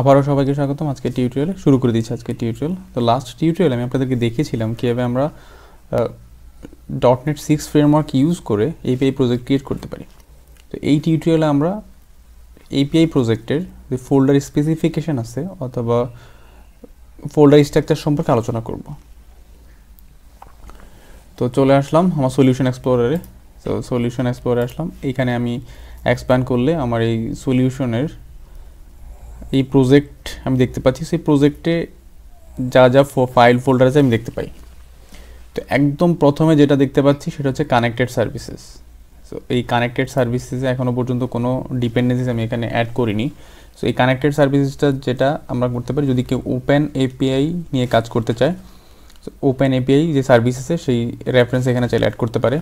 আবারও সবাইকে স্বাগতম। আজকে টিউটোরিয়ালে শুরু করে দিচ্ছি আজকে টিউটোরিয়াল তো লাস্ট টিউটোরিয়াল আমি আপনাদেরকে দেখিয়েছিলাম কীভাবে আমরা dot net six framework use করে এপিআই প্রজেক্ট ক্রিয়েট করতে পারি। তো এই টিউটোরিয়ালে আমরা এপিআই প্রজেক্টের যে ফোল্ডার স্পেসিফিকেশান আছে অথবা ফোল্ডার স্ট্রাকচার সম্পর্কে আলোচনা করব। তো চলে আসলাম আমার সলিউশন এক্সপ্লোরারে তো সলিউশন এক্সপ্লোরে আসলাম। এইখানে আমি এক্সপ্যান্ড করলে আমার এই সলিউশনের এই প্রজেক্ট আমি দেখতে পাচ্ছি, সেই প্রজেক্টে যা যা ফাইল ফোল্ডার আছে আমি দেখতে পাই। তো একদম প্রথমে যেটা দেখতে পাচ্ছি, সেটা হচ্ছে কানেক্টেড সার্ভিসেস সো এই কানেক্টেড সার্ভিসেসে এখনও পর্যন্ত কোনো ডিপেন্ডেন্সিস আমি এখানে অ্যাড করিনি। সো এই কানেক্টেড সার্ভিসেসটা যেটা আমরা করতে পারি, যদি কেউ ওপেন এপিআই নিয়ে কাজ করতে চায় ওপেন এপিআই যে সার্ভিস আছে সেই রেফারেন্স এখানে চাইলে অ্যাড করতে পারে।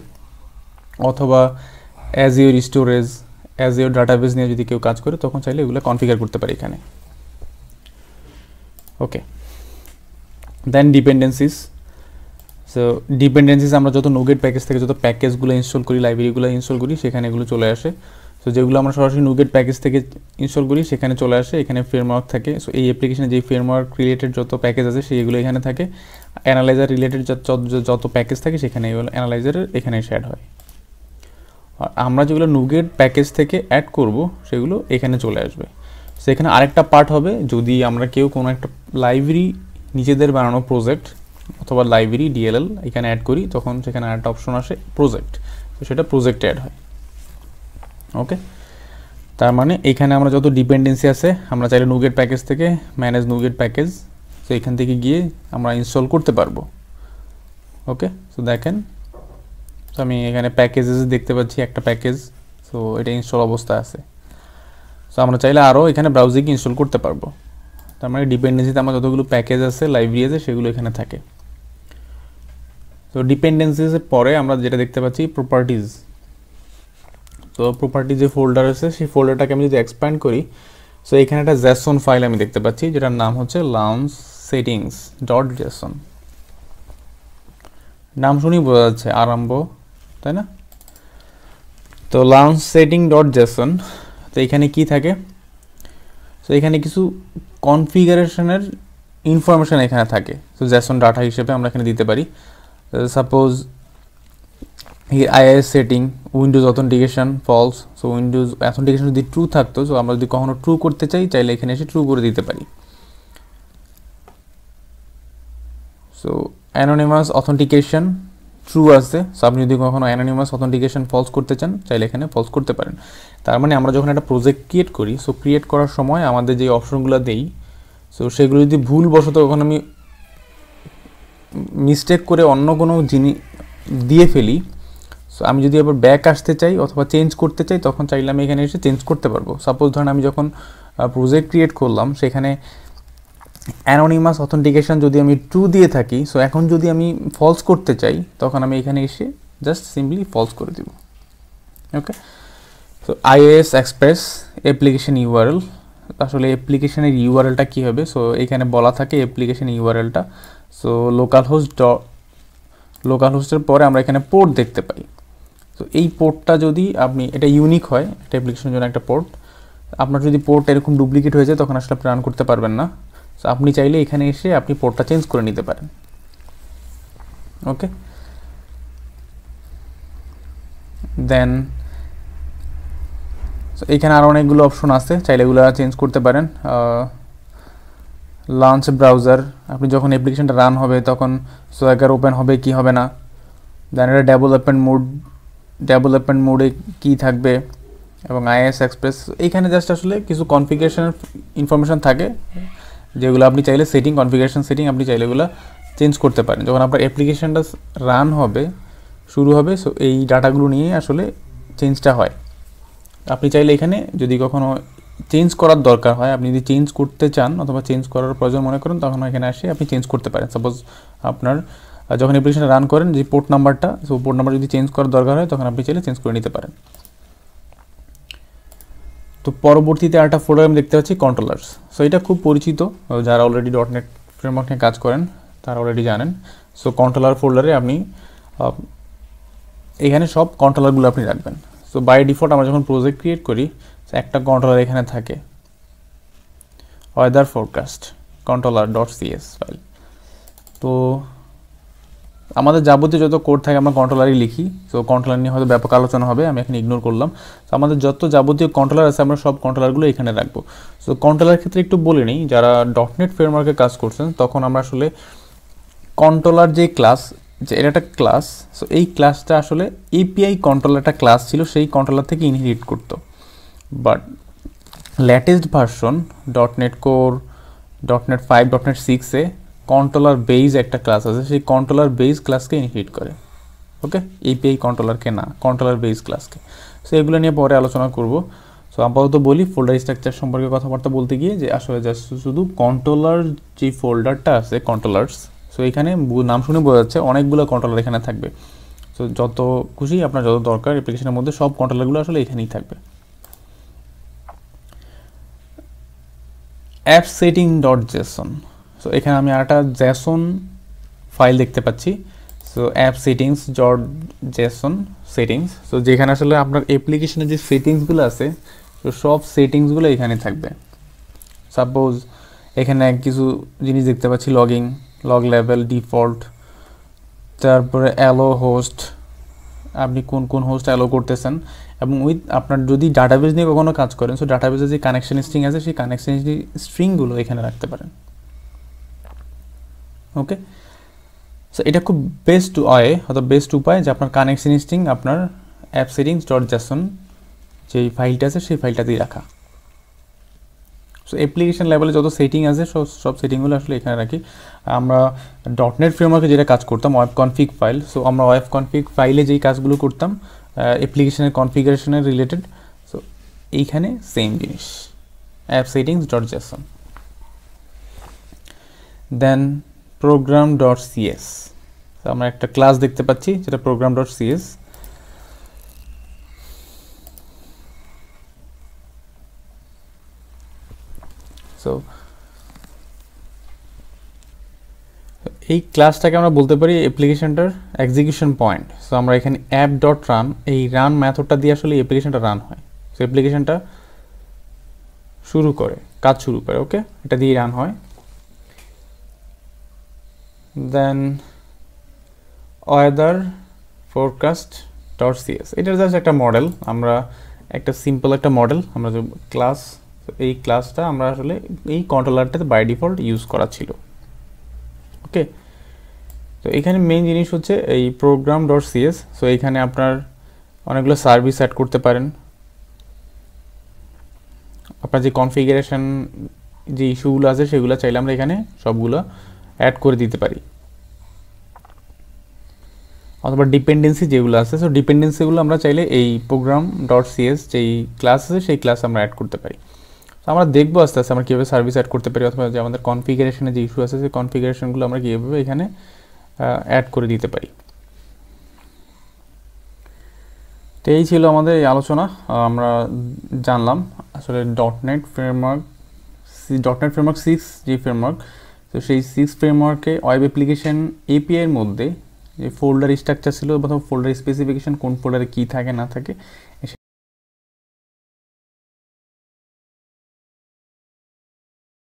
অথবা Azure storage Azure database নিয়ে যদি কেউ কাজ করে, তখন চাইলে এগুলো কনফিগার করতে পারে এখানে। Okay then dependencies so dependencies আমরা যত নোগেট প্যাকেজ থেকে যত প্যাকেজগুলো ইনস্টল করি লাইব্রেরিগুলো ইনস্টল করি, সেখানে এগুলো চলে আসে। সো যেগুলো আমরা সরাসরি নোগেট প্যাকেজ থেকে ইনস্টল করি, সেখানে চলে আসে, এখানে ফ্রেমওয়ার্ক থাকে। সো এই অ্যাপ্লিকেশনে যেই ফ্রেমওয়ার্ক রিলেটেড যত প্যাকেজ আছে সেইগুলো এখানে থাকে। অ্যানালাইজার রিলেটেড যত প্যাকেজ থাকে, সেখানে এগুলো অ্যানালাইজারের এখানে অ্যাড হয়। আর আমরা যেগুলো নুগেট প্যাকেজ থেকে অ্যাড করব, সেগুলো এখানে চলে আসবে। সেখানে আরেকটা পার্ট হবে, যদি আমরা কেউ কোনো একটা লাইব্রেরি নিজেদের বানানো প্রজেক্ট অথবা লাইব্রেরি ডিএলএল এখানে অ্যাড করি, তখন সেখানে আরেকটা অপশন আসে প্রজেক্ট তো সেটা প্রজেক্টে অ্যাড হয়। ওকে তার মানে এখানে আমরা যত ডিপেন্ডেন্সি আছে, আমরা চাইলে নুগেট প্যাকেজ থেকে ম্যানেজ নুগেট প্যাকেজ তো এখান থেকে গিয়ে আমরা ইনস্টল করতে পারব। ওকে তো দেখেন তো আমি এখানে প্যাকেজেস দেখতে পাচ্ছি, একটা প্যাকেজ সো এটা ইনস্টল অবস্থায় আছে। সো আমরা চাইলে আরও এখানে ব্রাউজিংকে ইনস্টল করতে পারব। তার মানে ডিপেন্ডেন্সিতে আমার যতগুলো প্যাকেজ আছে লাইব্রেরি আছে, সেগুলো এখানে থাকে। তো ডিপেন্ডেন্সিসের পরে আমরা যেটা দেখতে পাচ্ছি প্রপার্টিজ তো প্রপার্টি যে ফোল্ডার আছে, সেই ফোল্ডারটাকে আমি যদি এক্সপ্যান্ড করি সো এখানে একটা জ্যাসন ফাইল আমি দেখতে পাচ্ছি, যেটার নাম হচ্ছে লাউন্স সেটিংস ডট জ্যাসন নাম শুনেই বোঝা যাচ্ছে, আরম্ভ তাই না? তো লাউন্স সেটিং ডট জেসন তো এখানে কি থাকে? তো এখানে কিছু কনফিগারেশনের ইনফরমেশান এখানে থাকে। তো জ্যাসন ডাটা হিসেবে আমরা এখানে দিতে পারি। Suppose IIS setting Windows authentication false so Windows authentication যদি ট্রু থাকতো সো আমরা যদি কখনো ট্রু করতে চাই, চাইলে এখানে এসে ট্রু করে দিতে পারি। সো অ্যানোনিমাস অথেন্টিকেশন ট্রু আছে। সো আপনি যদি কখনো অ্যানোনিমাস অথেন্টিকেশন ফলস করতে চান, চাইলে এখানে ফলস করতে পারেন। তার মানে আমরা যখন একটা প্রজেক্ট ক্রিয়েট করি সো ক্রিয়েট করার সময় আমাদের যে অপশনগুলো দেই সো সেগুলো যদি ভুলবশত ওখানে আমি মিস্টেক করে অন্য কোনো জিনিস দিয়ে ফেলি সো আমি যদি আবার ব্যাক আসতে চাই অথবা চেঞ্জ করতে চাই, তখন চাইলে আমি এখানে এসে চেঞ্জ করতে পারব। সাপোজ ধরেন আমি যখন প্রজেক্ট ক্রিয়েট করলাম, সেখানে অ্যানোনিমাস অথেন্টিকেশন যদি আমি ট্রু দিয়ে থাকি সো এখন যদি আমি ফলস করতে চাই, তখন আমি এখানে এসে জাস্ট সিম্পলি ফলস করে দিব। Okay so IIS express application URL আসলে অ্যাপ্লিকেশনের ইউআরএলটা কী হবে? সো এখানে বলা থাকে অ্যাপ্লিকেশন ইউআরএলটা সো লোকাল হোস্ট ড লোকাল হোস্টের পরে আমরা এখানে পোর্ট দেখতে পাই। তো এই পোর্টটা যদি আপনি, এটা ইউনিক হয়, এটা অ্যাপ্লিকেশনের জন্য একটা পোর্ট আপনার যদি পোর্ট এরকম ডুপ্লিকেট হয়ে যায়, তখন আসলে আপনি রান করতে পারবেন না। সো আপনি চাইলে এখানে এসে আপনি পোর্টটা চেঞ্জ করে নিতে পারেন। ওকে দেন এখানে আরও অনেকগুলো অপশন আছে, চাইলে এগুলো চেঞ্জ করতে পারেন। লঞ্চ ব্রাউজার আপনি যখন অ্যাপ্লিকেশনটা রান হবে তখন সোয়াগার ওপেন হবে, কি হবে না? দেন এটা ডেভেলপমেন্ট মোড ডেভেলপমেন্ট মোডে কী থাকবে? এবং আইএস এক্সপ্রেস এইখানে জাস্ট আসলে কিছু কনফিগারেশনের ইনফরমেশান থাকে। যেগুলো আপনি চাইলে সেটিং কনফিগারেশন সেটিং আপনি চাইলে এগুলো চেঞ্জ করতে পারেন। যখন আপনার অ্যাপ্লিকেশানটা রান হবে, শুরু হবে সো এই ডাটাগুলো নিয়ে আসলে চেঞ্জটা হয়। আপনি চাইলে এখানে যদি কখনো চেঞ্জ করার দরকার হয়, আপনি যদি চেঞ্জ করতে চান অথবা চেঞ্জ করার প্রয়োজন মনে করেন, তখন এখানে আসে আপনি চেঞ্জ করতে পারেন। সাপোজ আপনার যখন অ্যাপ্লিকেশনটা রান করেন, যে পোর্ট নাম্বারটা সো পোর্ট নাম্বার যদি চেঞ্জ করার দরকার হয়, তখন আপনি চাইলে চেঞ্জ করে নিতে পারেন। তো পরবর্তীতে আরেকটা ফোল্ডার আমি দেখতে পাচ্ছি কন্ট্রোলার্স সো এটা খুব পরিচিত, যারা অলরেডি ডট নেট ফ্রেমওয়ার্ক নিয়ে কাজ করেন, তারা অলরেডি জানেন। সো কন্ট্রোলার ফোল্ডারে আপনি এখানে সব কন্ট্রোলারগুলো আপনি রাখবেন। সো বাই ডিফল্ট আমরা যখন প্রজেক্ট ক্রিয়েট করি একটা কন্ট্রোলার এখানে থাকে। Weather forecast controller dot CS file তো আমাদের যাবতীয় যত কোড থাকে আমরা কন্ট্রোলারই লিখি। তো কন্ট্রোলার নিয়ে হয়তো ব্যাপক আলোচনা হবে, আমি এখন ইগনোর করলাম। তো আমাদের যত যাবতীয় কন্ট্রোলার আছে, আমরা সব কন্ট্রোলারগুলো এখানে রাখব। সো কন্ট্রোলার ক্ষেত্রে একটু বলে নিই, যারা. ডটনেট ফ্রেমওয়ার্কে কাজ করছেন, তখন আমরা আসলে কন্ট্রোলার যে ক্লাস যে এটা একটা ক্লাস সো এই ক্লাসটা আসলে এপিআই কন্ট্রোলার একটা ক্লাস ছিল, সেই কন্ট্রোলার থেকে ইনহেরিট করতো। But latest version dot net core dot net five dot net সিক্সে কন্ট্রোলার বেইজ একটা ক্লাস আছে, সেই কন্ট্রোলার বেইজ ক্লাসকে ইনহিট করে ওকে এপিআই কন্ট্রোলারকে না কন্ট্রোলার বেইজ ক্লাসকে সো এগুলো নিয়ে পরে আলোচনা করব। সো আপাতত বলি ফোল্ডার স্ট্রাকচার সম্পর্কে কথাবার্তা বলতে গিয়ে যে আসলে জাস্ট শুধু কন্ট্রোলার যে ফোল্ডারটা আছে কন্ট্রোলার্স সো এখানে নাম শুনে বোঝা যাচ্ছে অনেকগুলো কন্ট্রোলার এখানে থাকবে। সো যত খুশি আপনার যত দরকার অ্যাপ্লিকেশনের মধ্যে সব কন্ট্রোলারগুলো আসলে এখানেই থাকবে। App setting dot JSON so এখানে আমি একটা জেসন ফাইল দেখতে পাচ্ছি। So app settings dot JSON settings so যেখানে আসলে আপনার অ্যাপ্লিকেশনের যে সেটিংসগুলো আছে, তো সব সেটিংসগুলো এখানে থাকবে। সাপোজ এখানে কিছু জিনিস দেখতে পাচ্ছি লগিং লগ লেভেল ডিফল্ট তারপরে অ্যালো হোস্ট আপনি কোন কোন হোস্ট অ্যালো করতেছেন। এবং উইথ আপনার যদি ডাটাবেস নিয়ে কখনো কাজ করেন সো ডাটাবেসের যে কানেকশন স্ট্রিং আছে, সেই কানেকশন স্ট্রিংগুলো এখানে রাখতে পারেন। ওকে সো এটা খুব বেস্ট ওয়ে অথবা বেস্ট উপায় যে আপনার কানেকশন স্ট্রিং আপনার অ্যাপ সেটিংস ডট জ্যাসন যেই ফাইলটা আছে সেই ফাইলটাতেই রাখা। সো অ্যাপ্লিকেশন লেভেলে যত সেটিং আছে, সব সব সেটিংগুলো আসলে এখানে রাখি। আমরা. ডটনেট ফ্রেমওয়ার্কে যেটা কাজ করতাম ওয়েব কনফিগ ফাইল সো আমরা ওয়েব কনফিগ ফাইলে যেই কাজগুলো করতাম অ্যাপ্লিকেশনের কনফিগারেশনের রিলেটেড সো এইখানে সেম জিনিস। App settings dot JSON then program dot CS আমরা একটা ক্লাস দেখতে পাচ্ছি, যেটা প্রোগ্রাম ডট সিএস সো এই ক্লাসটাকে আমরা বলতে পারি অ্যাপ্লিকেশনটার এক্সিকিউশন পয়েন্ট সো আমরা এখানে অ্যাপ ডট রান এই রান মেথডটা দিয়ে আসলে অ্যাপ্লিকেশনটা রান হয়। সো অ্যাপ্লিকেশনটা শুরু করে, কাজ শুরু করে ওকে এটা দিয়ে রান হয়। Then weather forecast dot CS এটার জাস্ট একটা মডেল আমরা একটা সিম্পল একটা মডেল আমরা যে ক্লাস এই ক্লাসটা আমরা আসলে এই কন্ট্রোলারটাতে বাই ডিফল্ট ইউজ করা ছিল। ওকে তো এখানে মেইন জিনিস হচ্ছে এই প্রোগ্রাম ডট সিএস সো এখানে আপনার অনেকগুলো সার্ভিস অ্যাড করতে পারেন। আপনার যে কনফিগারেশন যে ইস্যুগুলো আছে সেগুলো চাইলে আমরা এখানে সবগুলো অ্যাড করে দিতে পারি। অথবা ডিপেন্ডেন্সি যেগুলো আছে সো ডিপেন্ডেন্সিগুলো আমরা চাইলে এই প্রোগ্রাম ডট সিএস যেই ক্লাস আছে, সেই ক্লাস আমরা অ্যাড করতে পারি। আমরা দেখব আস্তে আস্তে আমরা কীভাবে সার্ভিস অ্যাড করতে পারি, অথবা যে আমাদের কনফিগারেশনে যে ইস্যু আছে, সেই কনফিগারেশনগুলো আমরা কীভাবে এখানে অ্যাড করে দিতে পারি। তো এই ছিল আমাদের এই আলোচনা আমরা জানলাম। আসলে dot net framework dot net framework six যে ফ্রেমওয়ার্ক তো সেই সিক্স ফ্রেমওয়ার্কে ওয়েব অ্যাপ্লিকেশান এপিআইয়ের মধ্যে যে ফোল্ডার স্ট্রাকচার ছিল অথবা ফোল্ডার স্পেসিফিকেশান কোন ফোল্ডারে কী থাকে, না থাকে